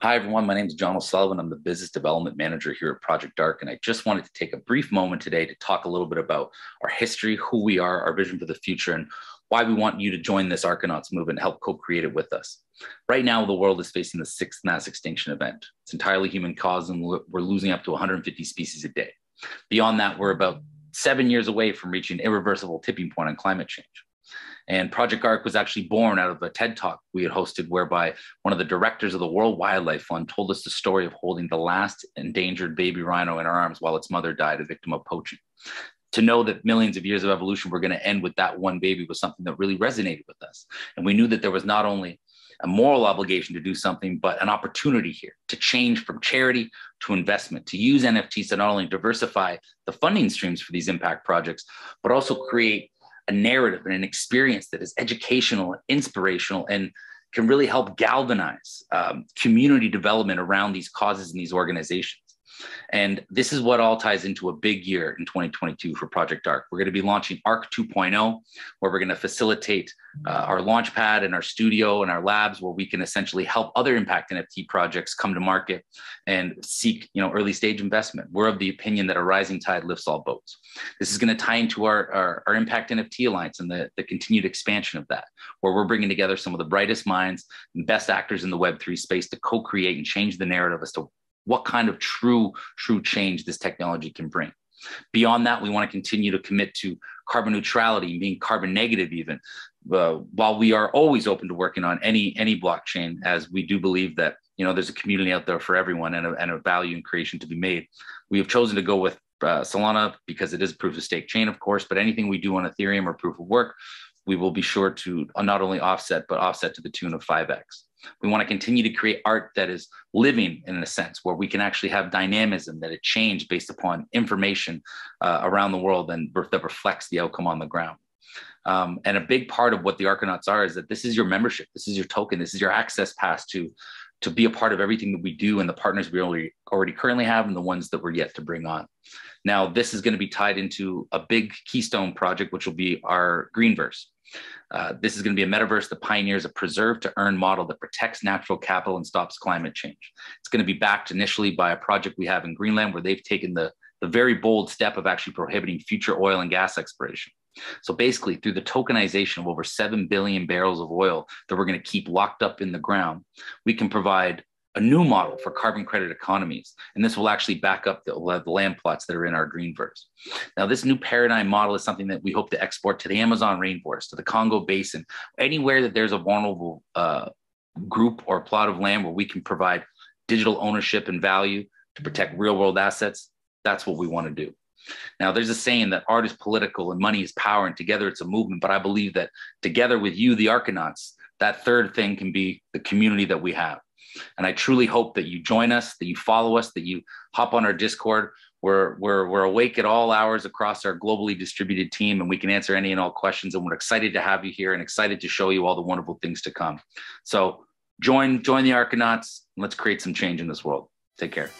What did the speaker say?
Hi, everyone. My name is Jon O'Sullivan. I'm the business development manager here at Project Ark. And I just wanted to take a brief moment today to talk a little bit about our history, who we are, our vision for the future, and why we want you to join this Arkanauts movement and help co create it with us. Right now, the world is facing the sixth mass extinction event. It's entirely human caused, and we're losing up to 150 species a day. Beyond that, we're about seven years away from reaching irreversible tipping point on climate change. And Project Ark was actually born out of a TED talk we had hosted, whereby one of the directors of the World Wildlife Fund told us the story of holding the last endangered baby rhino in her arms while its mother died, a victim of poaching. To know that millions of years of evolution were going to end with that one baby was something that really resonated with us. And we knew that there was not only a moral obligation to do something, but an opportunity here to change from charity to investment, to use NFTs to not only diversify the funding streams for these impact projects, but also create a narrative and an experience that is educational, and inspirational, and can really help galvanize um, community development around these causes and these organizations. And this is what all ties into a big year in 2022 for Project Ark. We're going to be launching Ark 2.0, where we're going to facilitate uh, our launch pad and our studio and our labs, where we can essentially help other impact NFT projects come to market and seek, you know, early stage investment. We're of the opinion that a rising tide lifts all boats. This is going to tie into our, our, our Impact NFT Alliance and the, the continued expansion of that, where we're bringing together some of the brightest minds and best actors in the Web3 space to co-create and change the narrative as to what kind of true, true change this technology can bring. Beyond that, we want to continue to commit to carbon neutrality, and being carbon negative even. Uh, while we are always open to working on any any blockchain, as we do believe that you know there's a community out there for everyone and a, and a value and creation to be made, we have chosen to go with uh, Solana because it is proof of stake chain, of course. But anything we do on Ethereum or proof of work, we will be sure to not only offset but offset to the tune of 5x. We want to continue to create art that is living in a sense, where we can actually have dynamism that it change based upon information uh, around the world and that reflects the outcome on the ground. Um, and a big part of what the Arkanauts are is that this is your membership, this is your token, this is your access pass to to be a part of everything that we do and the partners we already already currently have and the ones that we're yet to bring on. Now, this is going to be tied into a big keystone project, which will be our Greenverse. Uh, this is going to be a metaverse that pioneers a preserve to earn model that protects natural capital and stops climate change. It's going to be backed initially by a project we have in Greenland where they've taken the, the very bold step of actually prohibiting future oil and gas exploration. So basically, through the tokenization of over 7 billion barrels of oil that we're going to keep locked up in the ground, we can provide a new model for carbon credit economies. And this will actually back up the, land plots that are in our greenverse. Now, this new paradigm model is something that we hope to export to the Amazon rainforest, to the Congo basin, anywhere that there's a vulnerable uh, group or plot of land where we can provide digital ownership and value to protect real world assets. That's what we want to do. Now, there's a saying that art is political and money is power, and together it's a movement. But I believe that together with you, the Arkanauts, that third thing can be the community that we have. And I truly hope that you join us, that you follow us, that you hop on our Discord. We're, we're, we're awake at all hours across our globally distributed team, and we can answer any and all questions. And we're excited to have you here and excited to show you all the wonderful things to come. So join, join the Arkanauts. And let's create some change in this world. Take care.